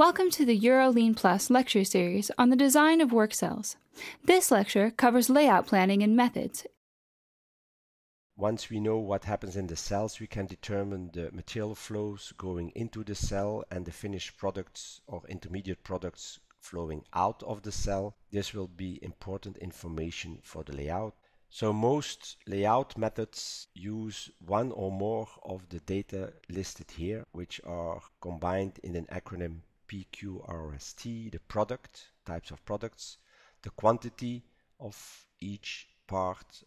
Welcome to the EuroLean Plus lecture series on the design of work cells. This lecture covers layout planning and methods. Once we know what happens in the cells, we can determine the material flows going into the cell and the finished products or intermediate products flowing out of the cell. This will be important information for the layout. So most layout methods use one or more of the data listed here, which are combined in an acronym PQRST, the product, types of products, the quantity of each part,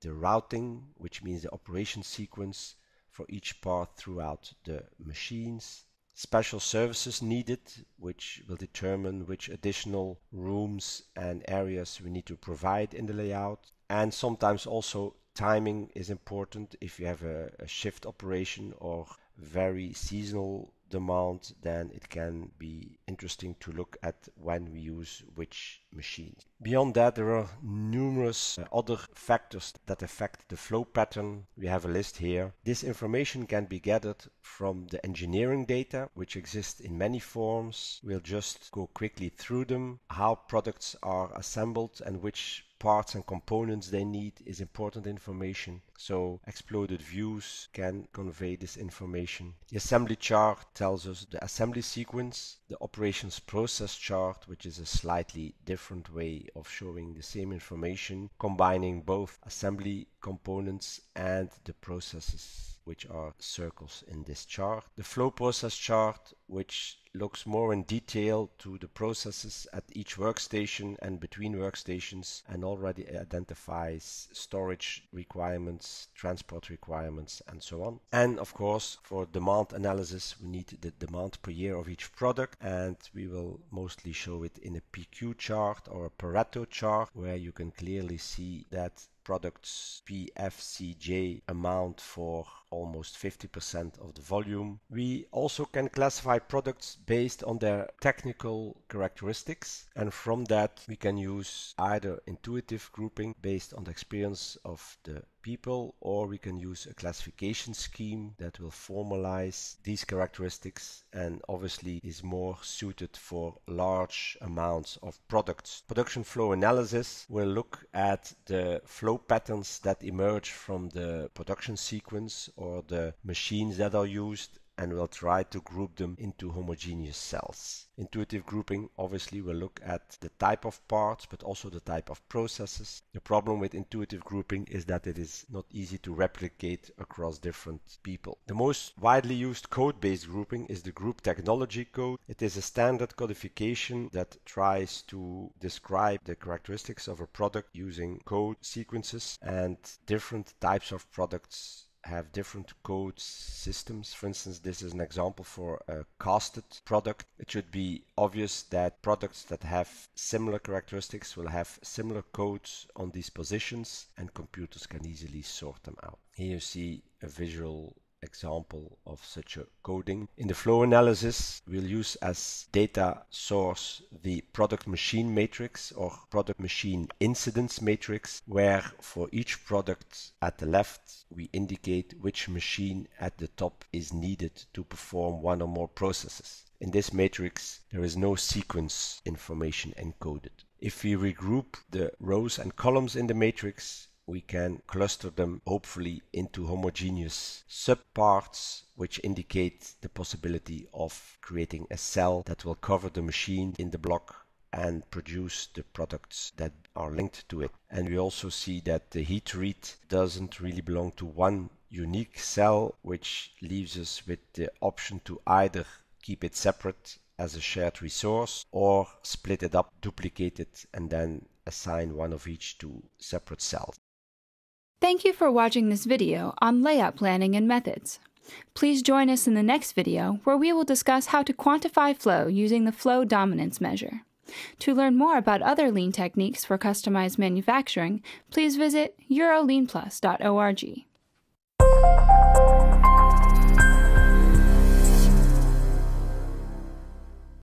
the routing, which means the operation sequence for each part throughout the machines, special services needed, which will determine which additional rooms and areas we need to provide in the layout, and sometimes also timing is important if you have a, a shift operation or very seasonal demand, then it can be interesting to look at when we use which machines. Beyond that, there are numerous uh, other factors that affect the flow pattern. We have a list here. This information can be gathered from the engineering data, which exists in many forms. We'll just go quickly through them, how products are assembled and which parts and components they need is important information. So exploded views can convey this information. The assembly chart tells us the assembly sequence. The operations process chart, which is a slightly different way of showing the same information, combining both assembly components and the processes which are circles in this chart. The flow process chart, which looks more in detail to the processes at each workstation and between workstations and already identifies storage requirements, transport requirements and so on. And of course for demand analysis we need the demand per year of each product and we will mostly show it in a PQ chart or a Pareto chart where you can clearly see that products PFCJ amount for almost 50% of the volume. We also can classify products based on their technical characteristics and from that we can use either intuitive grouping based on the experience of the people or we can use a classification scheme that will formalize these characteristics and obviously is more suited for large amounts of products. Production flow analysis will look at the flow patterns that emerge from the production sequence or the machines that are used and we'll try to group them into homogeneous cells. Intuitive grouping obviously will look at the type of parts but also the type of processes. The problem with intuitive grouping is that it is not easy to replicate across different people. The most widely used code-based grouping is the group technology code. It is a standard codification that tries to describe the characteristics of a product using code sequences and different types of products have different code systems. For instance, this is an example for a casted product. It should be obvious that products that have similar characteristics will have similar codes on these positions and computers can easily sort them out. Here you see a visual example of such a coding. In the flow analysis, we'll use as data source the product machine matrix or product machine incidence matrix, where for each product at the left, we indicate which machine at the top is needed to perform one or more processes. In this matrix, there is no sequence information encoded. If we regroup the rows and columns in the matrix, we can cluster them hopefully into homogeneous subparts which indicate the possibility of creating a cell that will cover the machine in the block and produce the products that are linked to it. And we also see that the heat treat doesn't really belong to one unique cell, which leaves us with the option to either keep it separate as a shared resource or split it up, duplicate it, and then assign one of each to separate cells. Thank you for watching this video on layout planning and methods. Please join us in the next video where we will discuss how to quantify flow using the flow dominance measure. To learn more about other lean techniques for customized manufacturing, please visit euroleanplus.org.